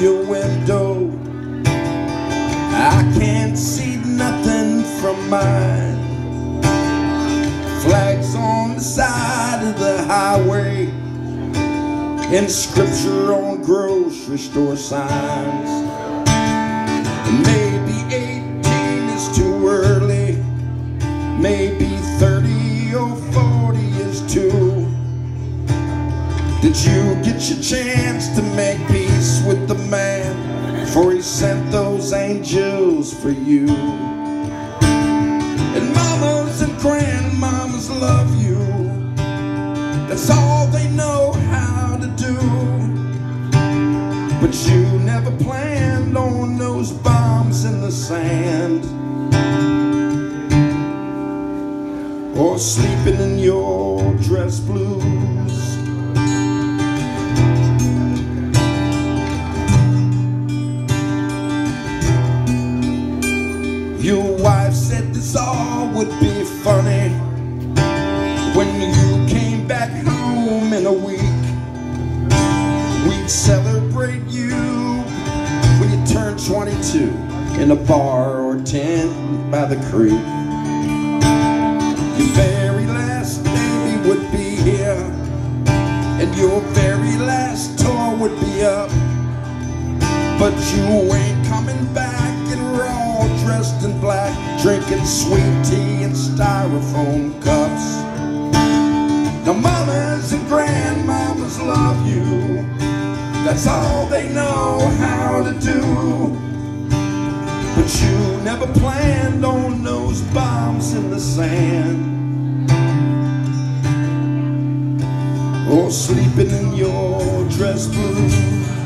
your window. I can't see nothing from mine. Flags on the side of the highway. And scripture on grocery store signs. Maybe 18 is too early. Maybe 30 or 40 is too. Did you get your chance to make with the man for he sent those angels for you? And mamas and grandmamas love you. That's all they know how to do. But you never planned on those bombs in the sand. Or sleeping in your dress blues. Would be funny when you came back home in a week. We'd celebrate you when you turned 22 in a bar or tent by the creek. Your very last baby would be here, and your very last tour would be up. But you ain't coming back, and we're all dressed in black, drinking sweet styrofoam cups. Now mamas and grandmamas love you, that's all they know how to do. But you never planned on those bombs in the sand. Or sleeping in your dress blues.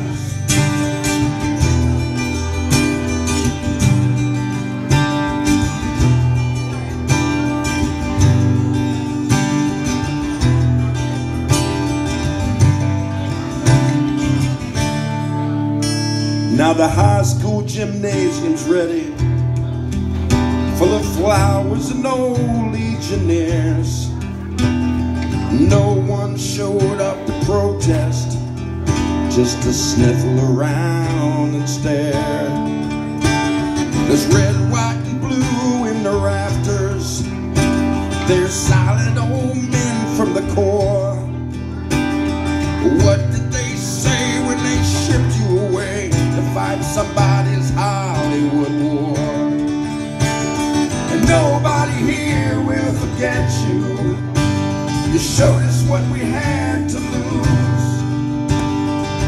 Now the high school gymnasium's ready, full of flowers and old legionnaires. No one showed up to protest, just to sniffle around and stare. There's red, white, and blue in the rafters. There's nobody here will forget you. You showed us what we had to lose.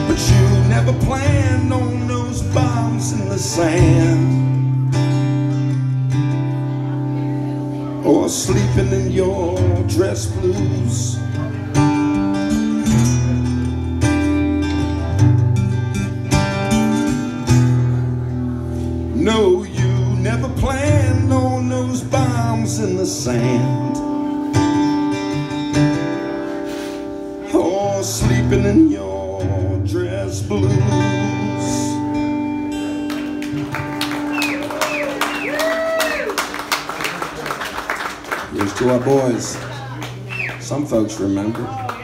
But you never planned on those bombs in the sand. Or sleeping in your dress blues. In the sand. Or sleeping in your dress blues. Here's to our boys. Some folks remember.